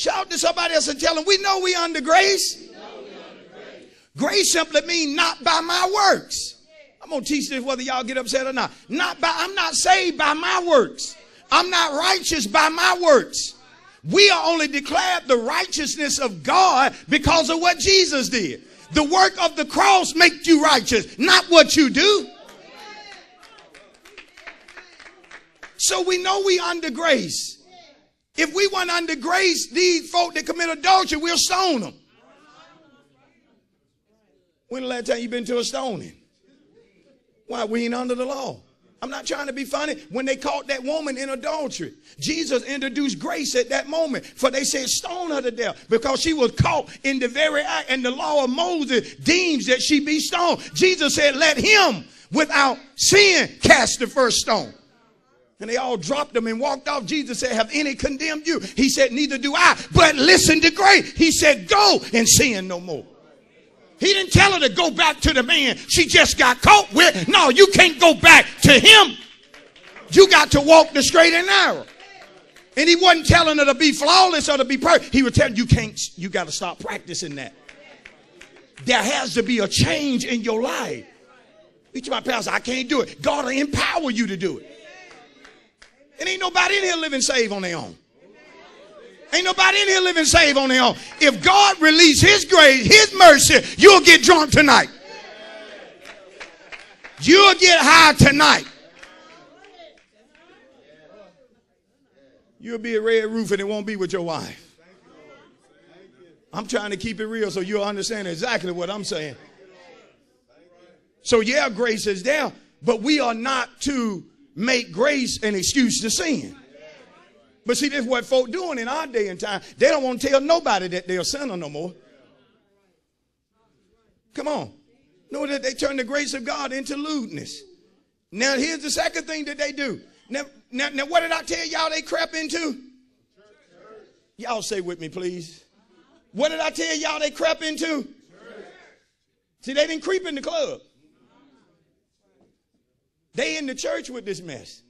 Shout to somebody else and tell them, we know we under grace. Grace simply means not by my works. I'm gonna teach this whether y'all get upset or not. Not by I'm not saved by my works. I'm not righteous by my works. We are only declared the righteousness of God because of what Jesus did. The work of the cross makes you righteous, not what you do. So we know we under grace. If we weren't under grace, these folk that commit adultery, we'll stone them. When the last time you been to a stoning? Why? We ain't under the law. I'm not trying to be funny. When they caught that woman in adultery, Jesus introduced grace at that moment. For they said, stone her to death because she was caught in the very act, and the law of Moses deems that she be stoned. Jesus said, let him without sin cast the first stone. And they all dropped them and walked off. Jesus said, Have any condemned you? He said, Neither do I. But listen to grace. He said, Go and sin no more. He didn't tell her to go back to the man she just got caught with. No, you can't go back to him. You got to walk the straight and narrow. And he wasn't telling her to be flawless or to be perfect. He was telling you can't, you got to stop practicing that. There has to be a change in your life. Each of my pastor, I can't do it. God will empower you to do it. Ain't nobody in here living saved on their own. Ain't nobody in here living saved on their own. If God release his grace, his mercy, you'll get drunk tonight. You'll get high tonight. You'll be a Red Roof and it won't be with your wife. I'm trying to keep it real so you'll understand exactly what I'm saying. So, yeah, grace is there, but we are not to make grace an excuse to sin. But see, this is what folk doing in our day and time. They don't want to tell nobody that they're a sinner no more. Come on. No, that they turn the grace of God into lewdness. Now, here's the second thing that they do. Now, now, now what did I tell y'all they crept into? Y'all say with me, please. What did I tell y'all they crept into? See, they didn't creep in the club. They in the church with this mess.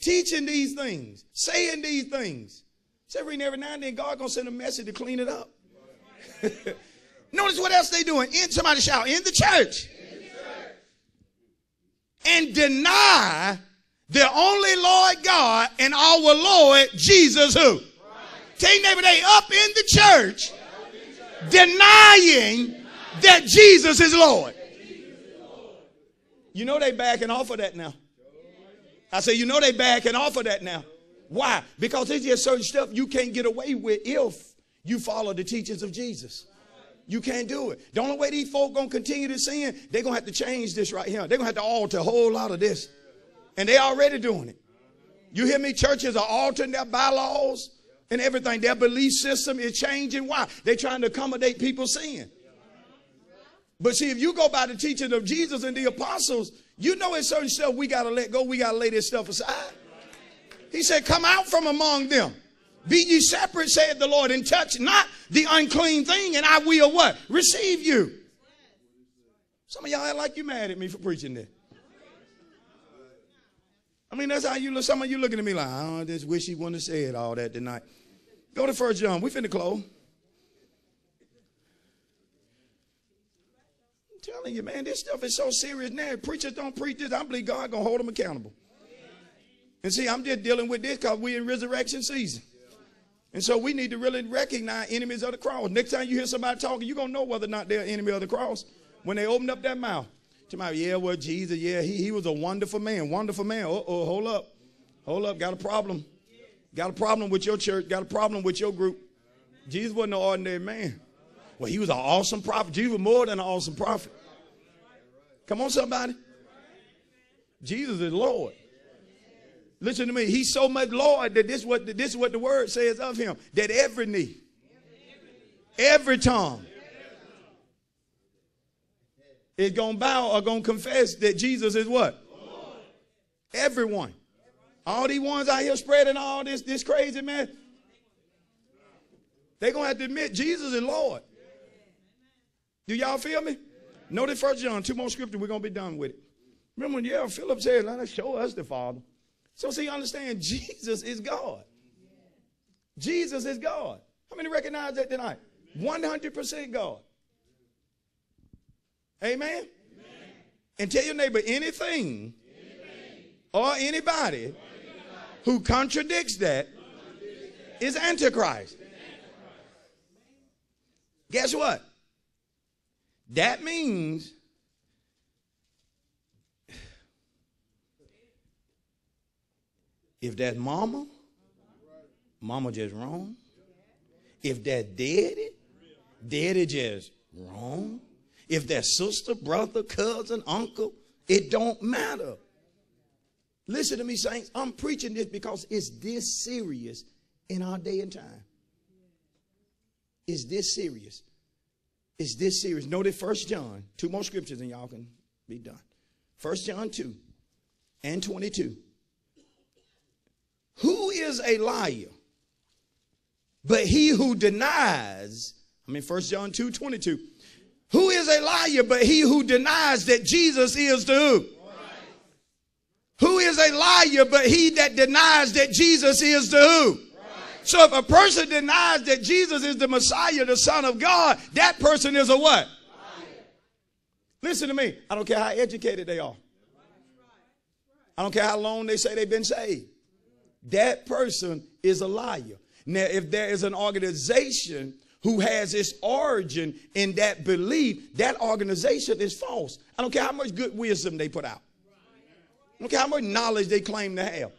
Teaching these things, saying these things. So every, now and then, God gonna send a message to clean it up. Notice what else they doing. In somebody shout, in the church. In the church. And deny the only Lord God and our Lord Jesus who? Right. Neighbor they up in the church, in the church. denying, denying that Jesus is Lord. You know they backing off of that now. I say, you know they backing off of that now. Why? Because there's just certain stuff you can't get away with if you follow the teachings of Jesus. You can't do it. The only way these folk gonna continue to sin, they're gonna have to change this right here. They're gonna have to alter a whole lot of this. And they already doing it. You hear me? Churches are altering their bylaws and everything. Their belief system is changing. Why? They're trying to accommodate people's sin. But see, if you go by the teaching of Jesus and the apostles, you know it's certain stuff we got to let go. We got to lay this stuff aside. He said, come out from among them. Be ye separate, said the Lord, and touch not the unclean thing, and I will what? Receive you. Some of y'all act like you mad at me for preaching this. I mean, that's how you look. Some of you looking at me like, oh, I just wish he wouldn't have said all that tonight. Go to First John. We finna close. Telling you, man, this stuff is so serious now. Preachers don't preach this. I believe God gonna hold them accountable. And see, I'm just dealing with this because we're in resurrection season. And so we need to really recognize enemies of the cross. Next time you hear somebody talking, you're gonna know whether or not they're enemy of the cross. When they open up their mouth. To my, yeah, well, Jesus, yeah, he, he was a wonderful man. Wonderful man. Oh, hold up. Hold up, got a problem. Got a problem with your church, got a problem with your group. Jesus wasn't an ordinary man. Well, he was an awesome prophet. Jesus was more than an awesome prophet. Come on, somebody. Jesus is Lord. Listen to me. He's so much Lord that this is what this is what the word says of him. That every knee, every tongue is gonna bow or gonna confess that Jesus is what? Everyone. All these ones out here spreading all this this crazy man. They're gonna have to admit Jesus is Lord. Do y'all feel me? Notice First John, two more scriptures, we're going to be done with it. Remember when, yeah, Philip said, let us show us the Father. So see, understand, Jesus is God. Jesus is God. How many recognize that tonight? 100% God. Amen? Amen? And tell your neighbor anything, anything. or anybody, who contradicts that is Antichrist. Guess what? That means if that mama, mama just wrong. If that daddy, daddy just wrong. If that sister, brother, cousin, uncle, it don't matter. Listen to me, saints. I'm preaching this because it's this serious in our day and time. It's this serious. It's this serious. Notice First John, two more scriptures and y'all can be done. First John 2 and 22. Who is a liar? But he who denies, I mean, First John 2 22. Who is a liar but he who denies that Jesus is the who? Who is a liar but he that denies that Jesus is the who? So if a person denies that Jesus is the Messiah, the Son of God, that person is a what? Listen to me. I don't care how educated they are. I don't care how long they say they've been saved. That person is a liar. Now, if there is an organization who has its origin in that belief, that organization is false. I don't care how much good wisdom they put out. I don't care how much knowledge they claim to have.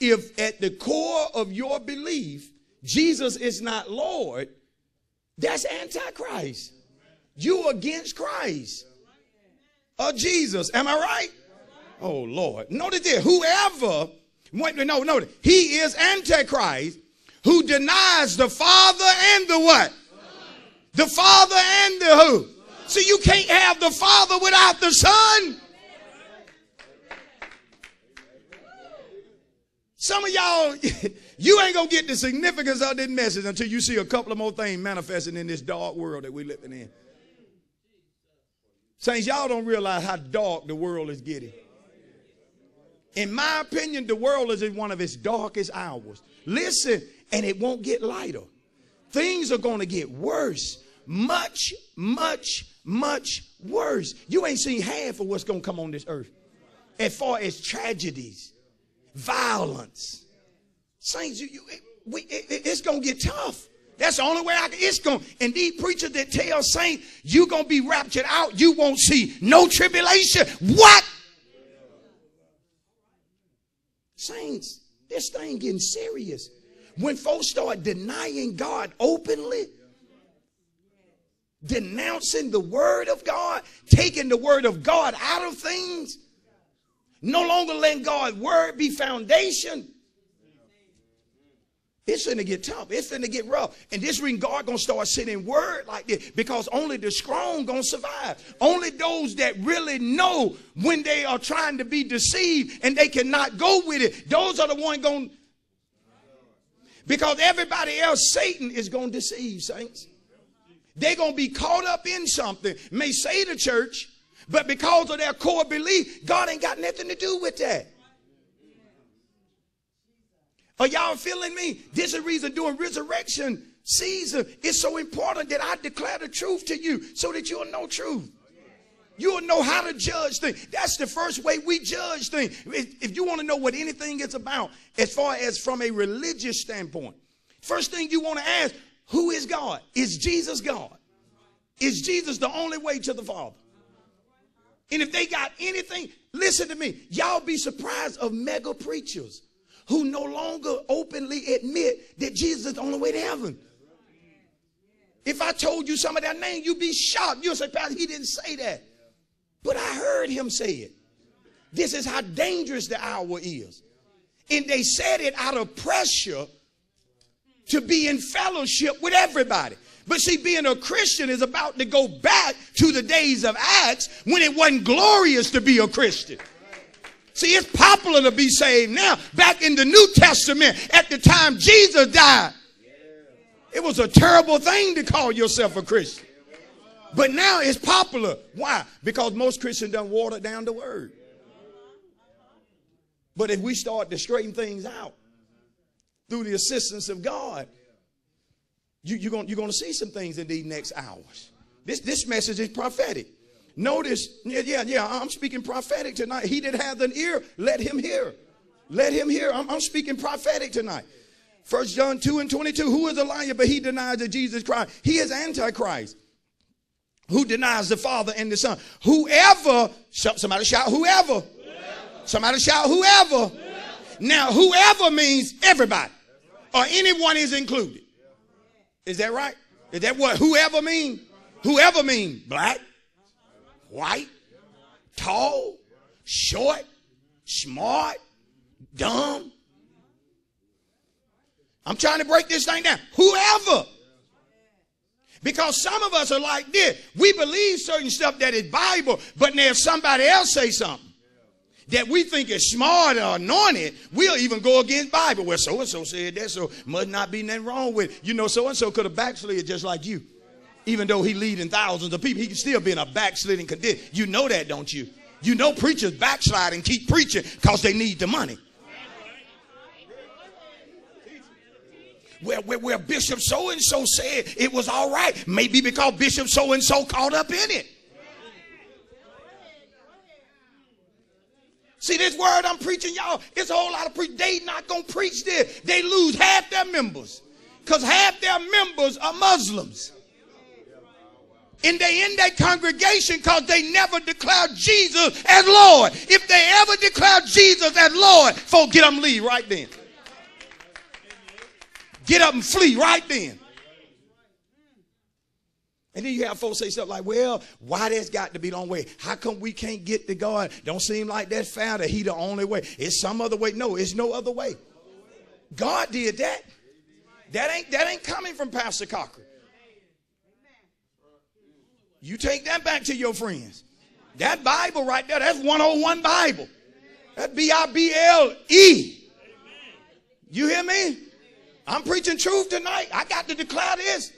If at the core of your belief, Jesus is not Lord, that's antichrist. You against Christ or Jesus. Am I right? Oh Lord. Notice there, whoever, no, no, he is antichrist who denies the Father and the what? The Father and the who? So you can't have the Father without the Son. Some of y'all, you ain't gonna get the significance of this message until you see a couple of more things manifesting in this dark world that we're living in. Saints, y'all don't realize how dark the world is getting. In my opinion, the world is in one of its darkest hours. Listen, and it won't get lighter. Things are going to get worse. Much, much, much worse. You ain't seen half of what's going to come on this earth. As far as tragedies, violence. Saints, you, you, we, it, it's going to get tough. That's the only way I can. It's going. And these preachers that tell saints you gonna be raptured out, you won't see no tribulation. What? Saints, this thing getting serious when folks start denying God openly, denouncing the word of God, taking the word of God out of things, no longer letting God's word be foundation. It's gonna get tough. It's gonna get rough. And this reason God gonna start sending word like this because only the strong gonna survive. Only those that really know when they are trying to be deceived and they cannot go with it. Those are the ones gonna because everybody else, Satan is going to deceive, saints. They're going to be caught up in something, may say the church, but because of their core belief, God ain't got nothing to do with that. Are y'all feeling me? This is the reason during resurrection season, it's so important that I declare the truth to you so that you'll know truth. You'll know how to judge things. That's the first way we judge things. If you want to know what anything is about, as far as from a religious standpoint, first thing you want to ask, who is God? Is Jesus God? Is Jesus the only way to the Father? And if they got anything, listen to me. Y'all be surprised of mega preachers who no longer openly admit that Jesus is the only way to heaven. If I told you some of their name, you'd be shocked. You'll say, Pastor, he didn't say that. But I heard him say it. This is how dangerous the hour is. And they said it out of pressure to be in fellowship with everybody. But see, being a Christian is about to go back to the days of Acts when it wasn't glorious to be a Christian. See, it's popular to be saved now. Back in the New Testament, at the time Jesus died, it was a terrible thing to call yourself a Christian. But now it's popular. Why? Because most Christians don't water down the word. But if we start to straighten things out, through the assistance of God, you, you're going you're gonna see some things in these next hours. This, this message is prophetic. Notice, yeah, yeah, yeah, I'm speaking prophetic tonight. He that hath an ear, let him hear. Let him hear. I'm, I'm speaking prophetic tonight. First John 2 and 22. Who is a liar, but he denies that Jesus Christ? He is Antichrist. Who denies the Father and the Son? Whoever, somebody shout, whoever. whoever. Somebody shout, whoever. whoever. Now, whoever means everybody, or anyone is included. Is that right? Is that what whoever mean? Whoever mean black, white, tall, short, smart, dumb. I'm trying to break this thing down. Whoever. Because some of us are like this. We believe certain stuff that is Bible, but now somebody else say something that we think is smart or anointed, we'll even go against Bible. Well, so and so said that, so must not be nothing wrong with it. You know, so and so could have backslid just like you. Even though he leading thousands of people, he can still be in a backsliding condition. You know that, don't you? You know preachers backslide and keep preaching because they need the money. Where, where, where Bishop so and so said it was all right. Maybe because Bishop so and so caught up in it. See, this word I'm preaching, y'all, it's a whole lot of preach. They not going to preach this. They lose half their members because half their members are Muslims. And they in that congregation because they never declared Jesus as Lord. If they ever declared Jesus as Lord, folks, get them leave right then. Get up and flee right then. And then you have folks say stuff like, well, why that's got to be the only way? How come we can't get to God? Don't seem like that he the only way. It's some other way. No, it's no other way. God did that. That ain't that ain't coming from Pastor Cochran. You take that back to your friends. That Bible right there, that's 101 Bible. That B-I-B-L-E. You hear me? I'm preaching truth tonight. I got to declare this.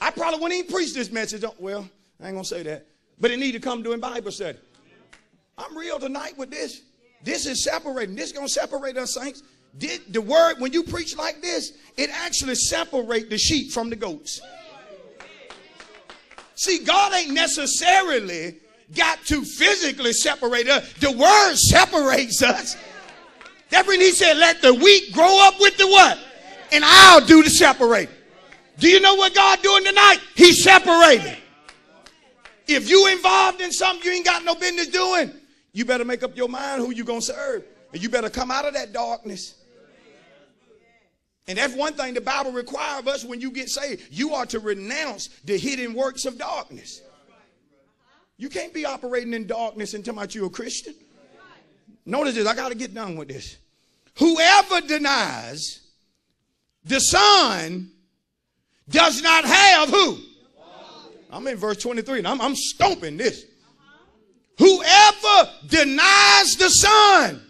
I probably wouldn't even preach this message. Oh, well, I ain't going to say that. But it need to come doing Bible study. I'm real tonight with this. This is separating. This is going to separate us, saints. Did the word, when you preach like this, it actually separate the sheep from the goats. See, God ain't necessarily got to physically separate us. The word separates us. That's when he said, let the wheat grow up with the what? And I'll do the separating. Do you know what God doing tonight? He's separating. If you involved in something you ain't got no business doing, you better make up your mind who you gonna serve. And you better come out of that darkness. And that's one thing the Bible requires of us when you get saved. You are to renounce the hidden works of darkness. You can't be operating in darkness and talking about you're a Christian. Notice this, I got to get done with this. Whoever denies the Son does not have who? I'm in verse 23 and I'm, I'm stomping this. Whoever denies the Son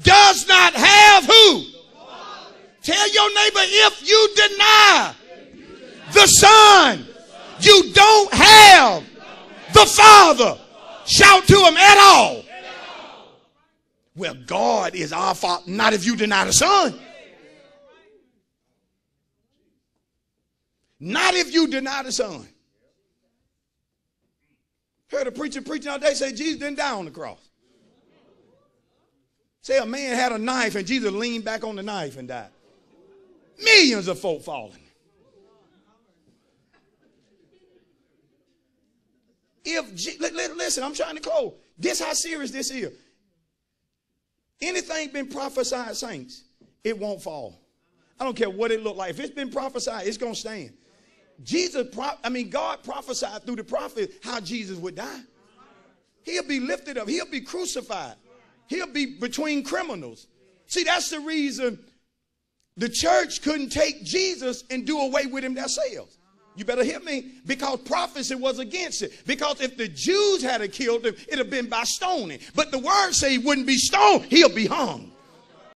does not have who? Tell your neighbor if you deny the Son, you don't have the Father. Shout to him at all. Well, God is our Father, not if you deny the Son. Not if you deny the Son. Heard a preacher preaching all day say Jesus didn't die on the cross. Say a man had a knife and Jesus leaned back on the knife and died. Millions of folk falling. If listen, I'm trying to close. This how serious this is. Anything been prophesied, saints, it won't fall. I don't care what it looked like. If it's been prophesied, it's gonna stand. Jesus, I mean, God prophesied through the prophet how Jesus would die. He'll be lifted up. He'll be crucified. He'll be between criminals. See, that's the reason the church couldn't take Jesus and do away with him themselves. You better hear me because prophecy was against it. Because if the Jews had killed him, it'd have been by stoning. But the word say he wouldn't be stoned, he'll be hung.